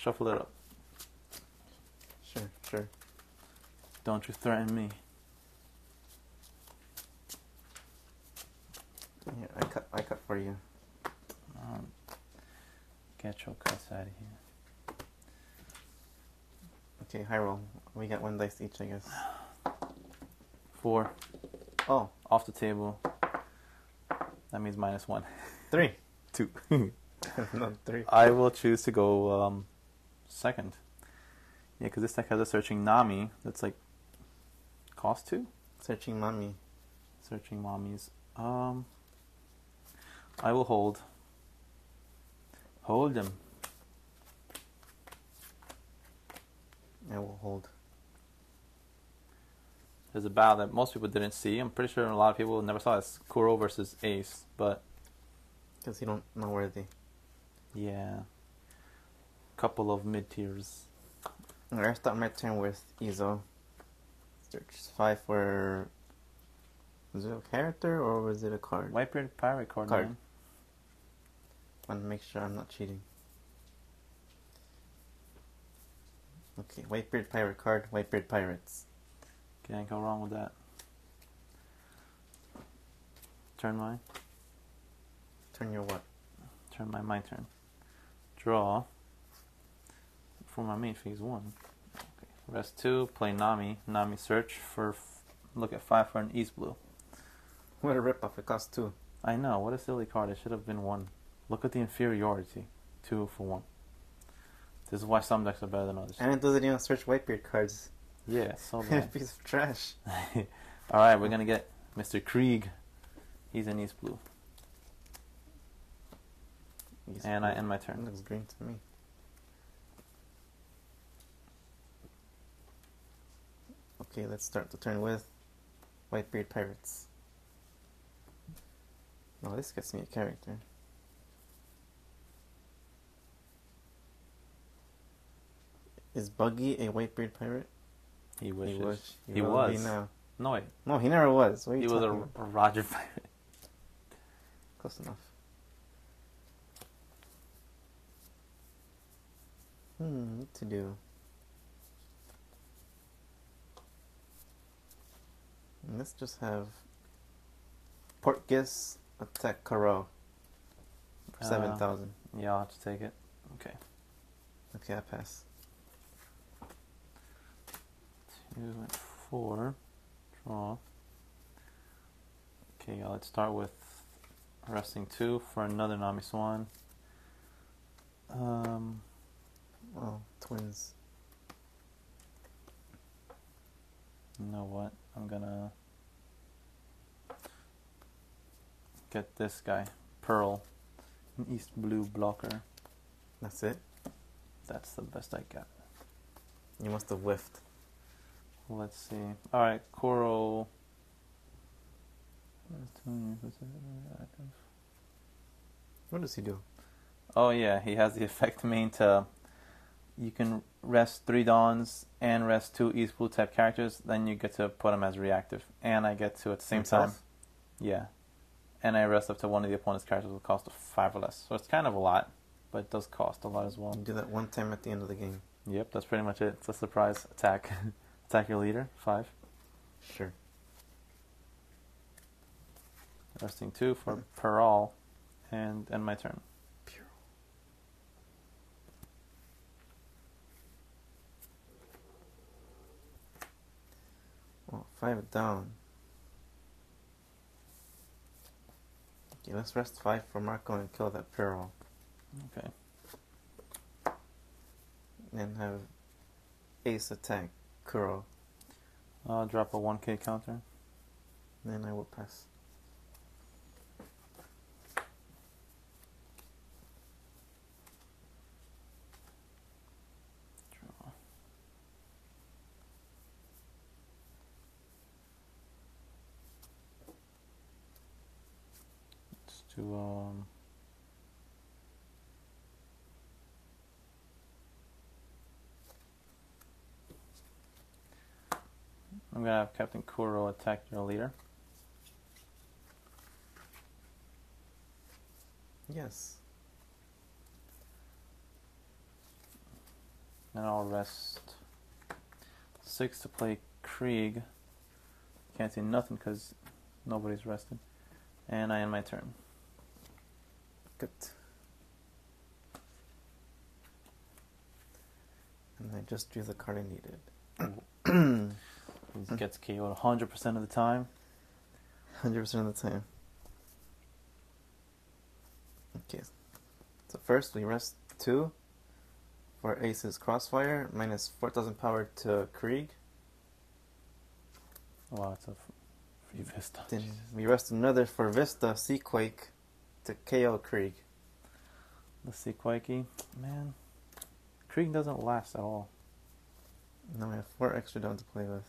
Shuffle it up. Sure, sure. Don't you threaten me. Here, I cut. I cut for you. Um, get your cuts out of here. Okay, high roll. We got one dice each, I guess. Four. Oh, Off the table. That means minus one. three. Two. no, three. I will choose to go um, second. Yeah, because this deck has a searching Nami that's like cost two. Searching mommy. Searching mommies. Um, I will hold. Hold them. I will hold. There's a battle that most people didn't see. I'm pretty sure a lot of people never saw this. Kuro versus Ace, but Because you don't know where they. yeah, couple of mid tiers. I start my turn with Izo. Search five for. Was it a character or was it a card? Whitebeard Pirate card. Card. man. Want to make sure I'm not cheating. Okay, Whitebeard Pirate card, Whitebeard Pirates. Can't go wrong with that. Turn mine. Turn your what? Turn my my turn. Draw. For my main phase one. Okay. Rest two. Play Nami. Nami search for. F- look at five for an East blue. What a ripoff, it costs two. I know. What a silly card. It should have been one. Look at the inferiority. Two for one. This is why some decks are better than others. And it doesn't even search Whitebeard cards. Yeah, so bad. Piece of trash. All right, we're gonna get Mr. Krieg. He's an East blue, He's and I end my It turn. looks green to me. Okay, let's start the turn with Whitebeard Pirates. No, this gets me a character. Is Buggy a Whitebeard pirate? He wishes. He, wish, He be was. now. No wait, No, he never was. What are you he was a, about? a Roger pirate. Close enough. Hmm, what to do? Let's just have Portgas attack Kuro for Uh, 7,000. Yeah, I'll have to take it. Okay, Okay, I pass. two and four. Draw. Okay, let's start with resting two for another Nami Swan. Um, Oh, twins. You know what? I'm gonna get this guy, Pearl, an East Blue blocker. That's it? That's the best I got. You must have whiffed. Let's see. All right, Coral. What does he do? Oh yeah, he has the effect main to. You can rest three dawns and rest two East Blue type characters. Then you get to put them as reactive, and I get to at the same time. Yeah, and I rest up to one of the opponent's characters with a cost of five or less. So it's kind of a lot, but it does cost a lot as well. You do that one time at the end of the game. Yep, that's pretty much it. It's a surprise attack. attack your leader. Five. Sure. Resting two for hmm. Pearl, and end my turn. Pure. Well, five down. Okay, let's rest five for Marco and kill that Pearl. Okay. And have Ace attack Kuro. I'll drop a 1k counter. Then I will pass. Draw. Let's do um. I'm gonna have Captain Kuro attack your leader. Yes. And I'll rest six to play Krieg. Can't see nothing because nobody's rested. And I end my turn. Good. And I just drew the card I needed. He gets KO'd 100% of the time. 100% of the time. Okay. So first we rest 2 for Ace's Crossfire, minus 4000 power to Krieg. Wow, it's a free Vista. Then Jesus. we rest another for Vista Seaquake to KO Krieg. Let's see, Quakey. Man, Krieg doesn't last at all. Now we have 4 extra down to play with.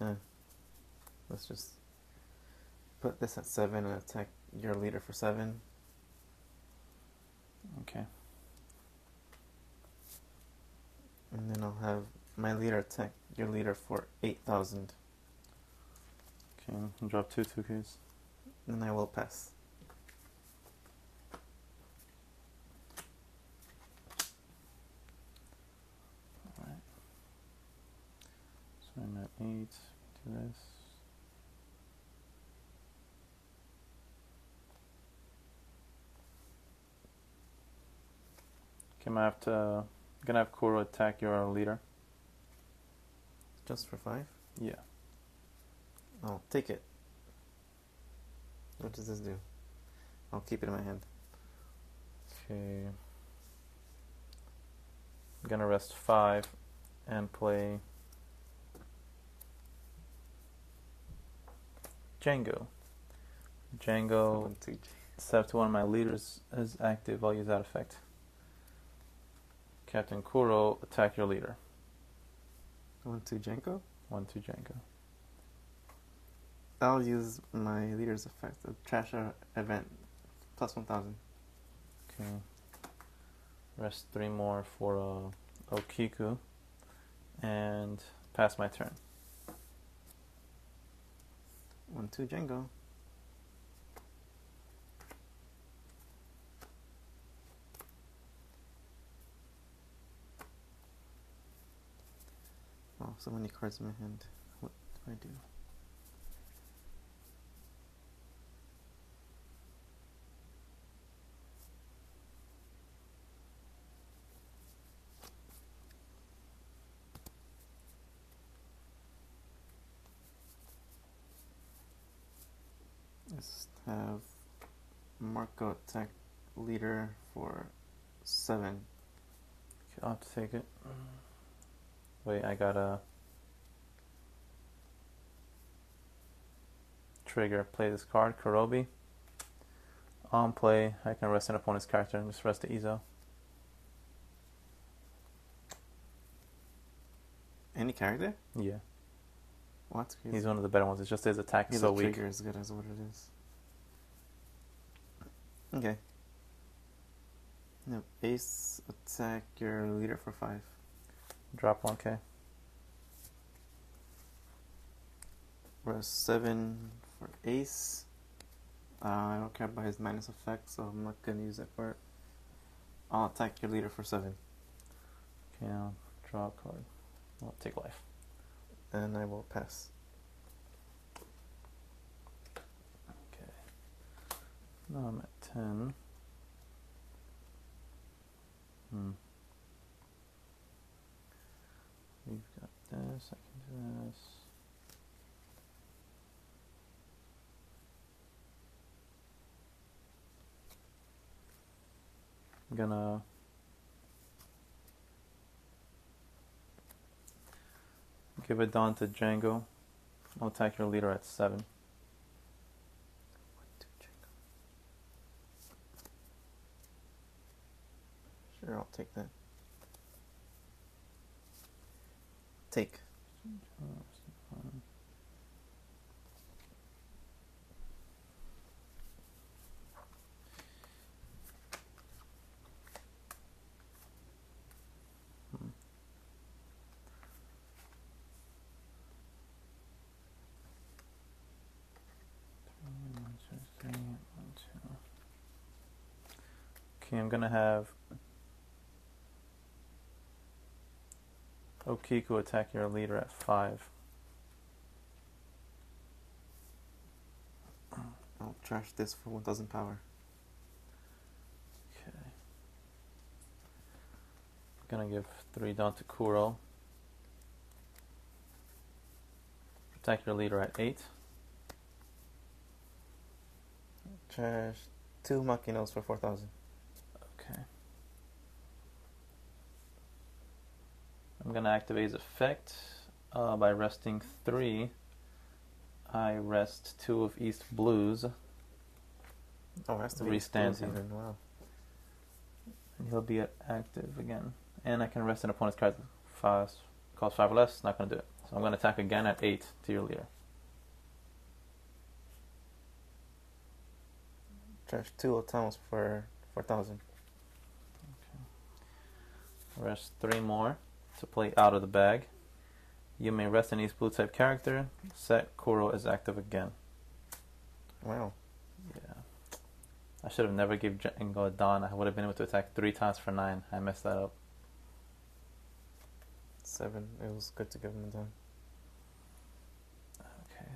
Uh, let's just put this at 7 and attack your leader for 7. Okay. And then I'll have my leader attack your leader for 8,000. Okay, I'll drop two two keys. Then I will pass. Alright. So I'm at eight. Do this. Okay, I'm gonna have to. Gonna have Kuro attack your leader. Just for 5? Yeah. I'll take it. What does this do? I'll keep it in my hand. Okay. I'm gonna rest five and play Django. Django One, two, set up to one of my leaders is active. I'll use that effect. Captain Kuro, attack your leader. one, two, Django. One two Django. I'll use my leader's effect, the trash uh, event, plus 1000. Okay. Rest three more for uh, Okiku, and pass my turn. One, two, Django. Oh, so many cards in my hand. What do I do? Let's have Marco Tech leader for seven. Okay, I'll have to take it. Wait, I gotta trigger. Play this card, Kurobi. On play, I can rest an opponent's character and just rest the Izo. Any character? Yeah, He's one of the better ones. It's just his attack is so weak. trigger as good as what it is. Okay. Now, ace attack your leader for five. Drop 1k. Whereas seven for ace. Uh, I don't care about his minus effect, so I'm not gonna use that it. I'll attack your leader for seven, Okay, now draw a card. I'll take life. And I will pass. Okay. Now I'm at 10. Hmm. We've got this, I can do this. I'm gonna give it down to Django. I'll attack your leader at 7. One, two, Django. Sure, I'll take that. Take. Hmm. Three, one, two, three, one, two. Okay, I'm gonna have Okiku attack your leader at five. I'll trash this for 1000 power. Okay. I'm gonna give three down to Kuro. Protect your leader at eight. Trash two Makinos for 4000. Okay. I'm gonna activate his effect uh, by resting three. I rest two of East Blues, Oh, that's the Restands. Wow. he'll be active again. And I can rest an opponent's card five, cost five or less. Not gonna do it. So I'm gonna attack again at eight to your leader. Trash two Otamos for 4000. Rest three more to play out of the bag. You may rest an East Blue type character. Set Kuro as active again. Wow. Yeah. I should have never gave Django a Dawn. I would have been able to attack three times for nine. I messed that up. Seven. It was good to give him a done. Okay.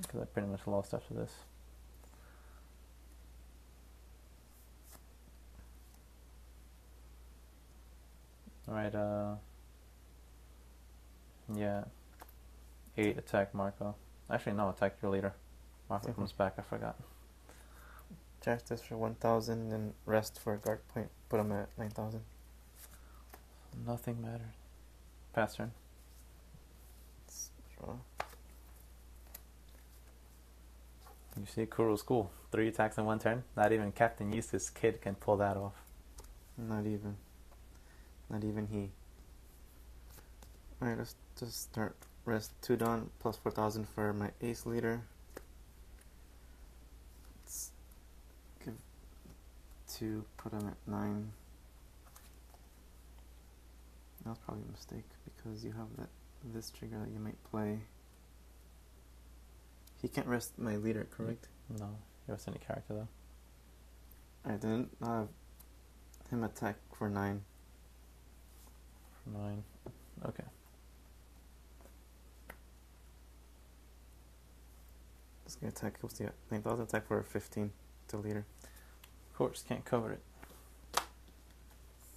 Because I pretty much lost after this. Alright, uh. Yeah. Eight attack Marco. Actually, no, attack your leader. Marco Mhm. comes back, I forgot. Trash this for 1000 and rest for a guard point. Put him at 9000. Nothing mattered. Pass turn. You see, Kuro's cool. Three attacks in one turn. Not even Captain Eustass Kid can pull that off. Not even. Not even he. Alright, let's just start. Rest 2 down plus 4000 for my ace leader. Let's give 2, put him at 9. That was probably a mistake because you have that this trigger that you might play. He can't rest my leader, correct? No, you rest any character though. Alright, then I'll have him attack for 9. Nine. Okay. Let's get attack. What's the 9000 attack for 15 to leader? Of course, can't cover it.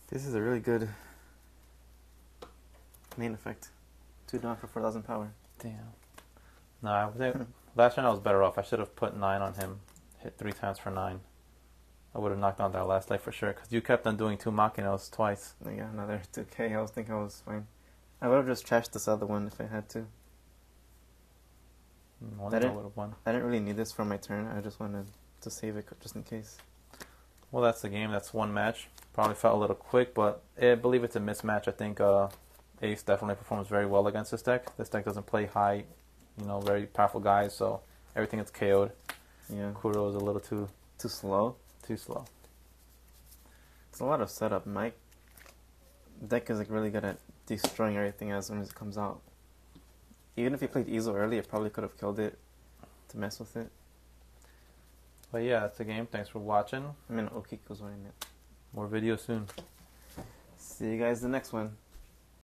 This is a really good main effect. Two down for 4000 power. Damn. No, I was last turn I was better off. I should have put nine on him. Hit three times for nine. I would have knocked out that last life for sure. Because you kept on doing two Makinos twice. Yeah, another 2k. I was thinking I was fine. I would have just trashed this other one if I had to. Mm, One I didn't- would have won. I didn't really need this for my turn. I just wanted to save it just in case. Well, that's the game. That's one match. Probably felt a little quick, but I believe it's a mismatch. I think uh, Ace definitely performs very well against this deck. This deck doesn't play high, you know, very powerful guys, so everything gets KO'd. Yeah. Kuro is a little too Too slow. Too slow. It's a lot of setup. My deck is like really good at destroying everything as soon as it comes out. Even if you played Easel early, it probably could have killed it to mess with it. But yeah, that's the game. Thanks for watching. I mean, Okiku's what I meant. More videos soon. See you guys the next one.